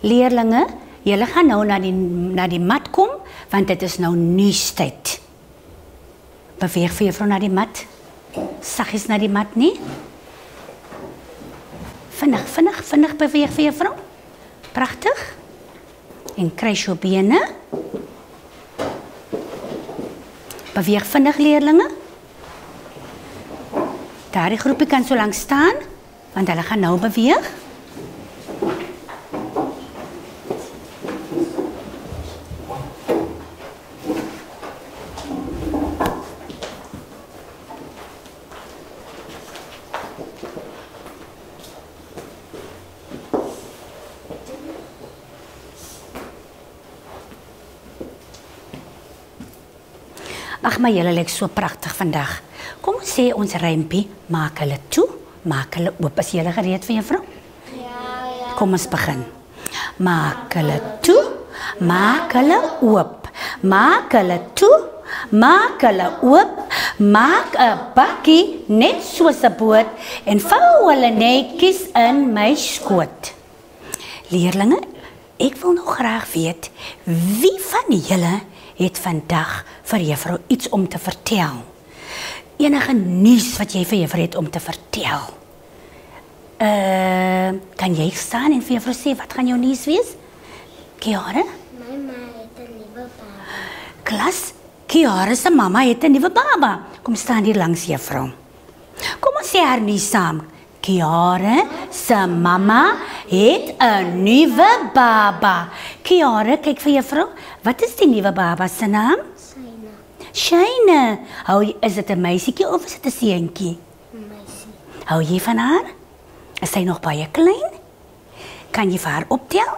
Leerlinge, julle gaan nou na die na die mat kom want dit is nou nuustyd. Beweeg vir juffrou na die mat. Saggies na die mat nie. Vinnig, vinnig, vinnig beweeg vir juffrou. Pragtig. En kruis jou bene. Beweeg vinnig leerlinge. Daardie groepie kan so lank staan want hulle gaan nou beweeg. Maar julle lyk so pragtig vandag. Kom ons sê ons rympie, maak hulle toe, maak hulle oop. Is julle gereed vir juffrou? Ja, ja. Kom ons begin. Maak hulle toe, maak hulle oop. Maak hulle toe, maak hulle oop. Maak 'n bakkie net soos 'n boot en vou hulle netjies in my skoot. Leerlinge, ek wil nou graag weet wie van julle het vandag vir juffrou iets om te vertel. Enige nuus wat jy vir juffrou het om te vertel. Uh, kan jy staan en vir juffrou sê wat gaan jou nuus wees? Kiara? My ma het 'n nuwe baba. Klas, Kiara se mamma het 'n nuwe baba. Kom staan hier langs juffrou. Kom ons sê haar nuus saam. Kiara se mamma het 'n nuwe baba. Kiara, kyk vir juffrou. Wat is die nuwe baba se naam? Syna, Shayne. Hou is dit 'n meisietjie of is dit 'n seentjie? meisie. Hou jy van haar? Is sy nog baie klein? Kan jy vir haar optel?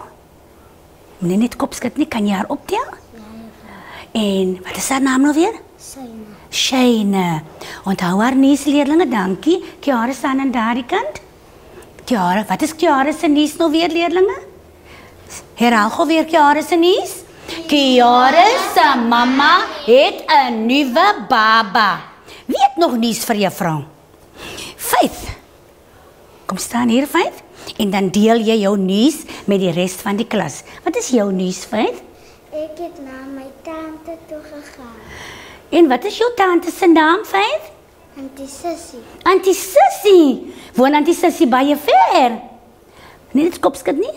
Moenie net kop skud nie, kan jy haar optel? Ja, juffrou. En wat is haar naam nou weer? Syna. Shayne. Onthou haar nuus leerlinge, dankie. Kiara staan aan daardie kant. Kiara, wat is Kiara se nuus nou weer leerlinge? Herhaal gou weer Kiara se nuus. Kiara se mamma het 'n nuwe baba. Wie het nog nuus vir juffrou? Faith. Kom staan hier, Faith. En dan deel jy jou nuus met die res van die klas. Wat is jou nuus, Faith? Ek het na my tante toe gegaan. En wat is jou tante se naam, Faith? Antie Sissie. Antie Sissie. Woon Antie Sissie baie ver? Nee, dit kopskud nie.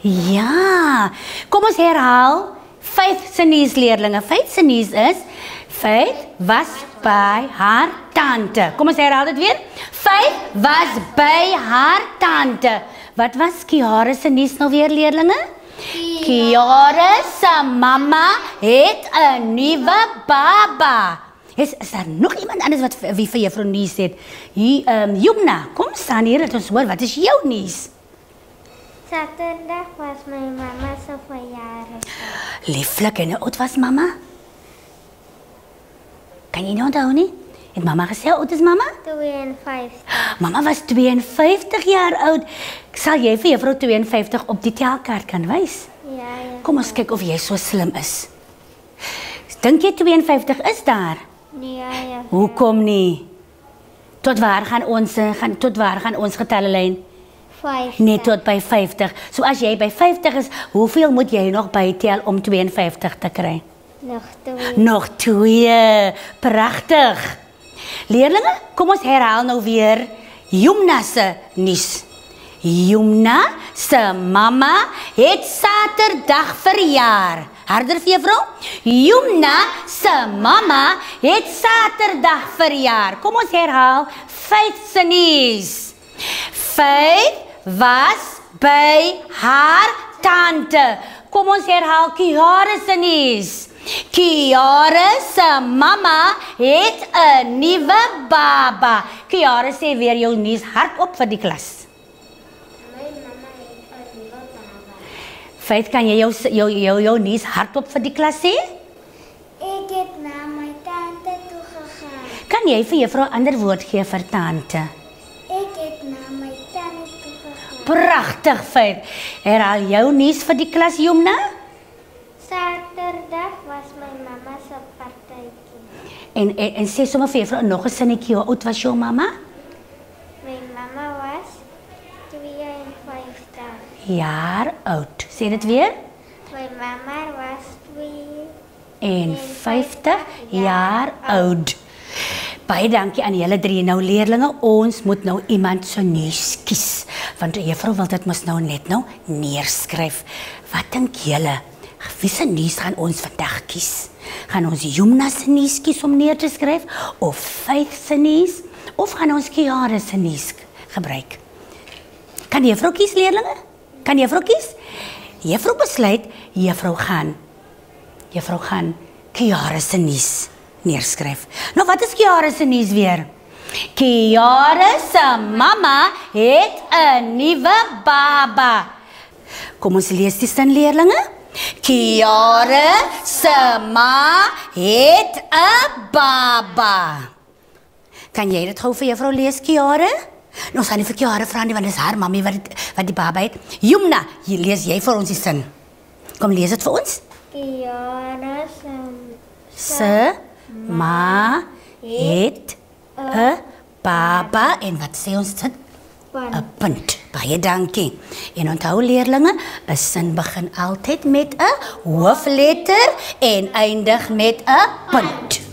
Ja. Kom ons herhaal. Faith se nuus leerlinge. Faith se nuus is Faith was by haar tante. Kom ons herhaal dit weer. Faith was by haar tante. Wat was Kiara se nuus nou weer leerlinge? Kiara se mamma het 'n nuwe baba. Is, is daar nog iemand anders wat wie vir juffrou nuus het? Hier ehm um, Jumna, kom staan hier dat ons hoor wat is jou nuus? Saterdag was my mamma se verjaarsdag. Lieflik en oud was mamma? Kan jy nou onthou nie? Het mamma gesê oud is mamma? 52. Mamma was 52 jaar oud. Sal jy vir juffrou 52 op die telkaart kan wys? Ja, ja. Kom ons kyk of jy so slim is. Dink jy 52 is daar? Nee, ja, ja. Hoekom nie? Tot waar gaan ons eh, gaan tot waar gaan ons getallelyn? 50. Net tot by 50. So as jy by 50 is, hoeveel moet jy nog bytel om 52 te kry? Nog 2. Nog 2. Pragtig. Leerlinge, kom ons herhaal nou weer Jumna se nuus. Jumna se mamma het Saterdag verjaar. Harder vir juffrou. Jumna se mamma het Saterdag verjaar. Kom ons herhaal vyf se nuus. Vyf was by haar tante. Kom ons herhaal Kiara se nuus. Kiara se mamma het 'n nuwe baba. Kiara sê weer jou nuus hardop vir die klas. Faith, kan jy jou jou jou, jou nuus hardop vir die klas sê? Ek het na my tante toe gegaan. Kan jy vir juffrou ander woord gee vir tante? Pragtig, Faith. Herhaal jou nuus vir die klas, Jomna. Saterdag was my mamma se partytjie. En, en en sê sommer vir juffrou nog 'n sinnetjie, hoe oud was jou mamma? My mamma was 52. Jaar oud. Sê dit weer. My mamma was 2 En 50 jaar oud. Baie dankie aan julle drie. Nou leerlinge, ons moet nou iemand se nuus kies. Want die juffrou wil dit mos nou net nou neerskryf. Wat dink julle? Wie se nuus gaan ons vandag kies? Gaan ons Jumna se nuus kies om neer te skryf of Faith se nuus of gaan ons Kiara se nuus gebruik? Kan juffrou kies leerlinge? Kan juffrou kies? Juffrou besluit, juffrou gaan Juffrou gaan Kiara se nuus neerskryf. Nou wat is Kiara se nuus weer? Kiara se mamma het 'n nuwe baba. Kom ons lees die sin leerlinge. Kiara se ma het 'n baba. Kan jy dit gou vir juffrou lees Kiara? Ons gaan nie vir Kiara vra nie want dis haar mammie wat dit, wat die baba het. Jumna, hier lees jy vir ons die sin. Kom lees dit vir ons. Kiara se Se ma het 'n baba en wat sê ons dit? 'n. Punt. Baie dankie. En onthou leerlinge, 'n sin begin altyd met 'n hoofletter en eindig met 'n punt.